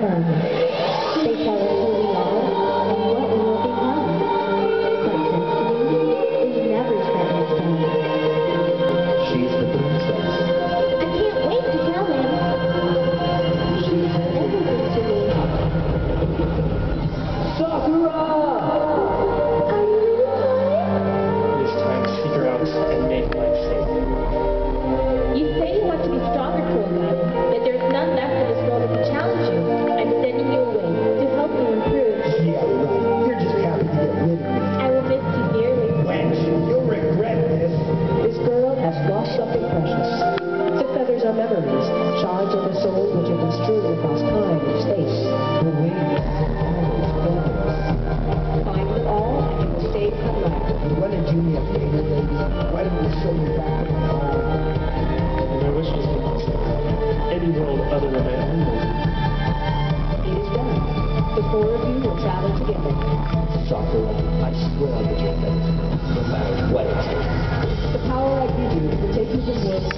them. They tell us who we are and what we will become. But since we, we've never spent much time. She's the princess. I can't wait to tell him. She's everything to me. Sakura! Are you really tired? It is time to figure out and make life The feathers are memories, shards of the soul which have been strewn across time and space. Her wings, always feathers. Find them all and you will save her life. And when did you a favor, lady? Why don't you show me back to my home? My wish is impossible. Any world other than my own world. It is done. The four of you will travel together. Sakura, I swear I'll get your feathers, no matter what it takes. The power I give you will take you from world to world.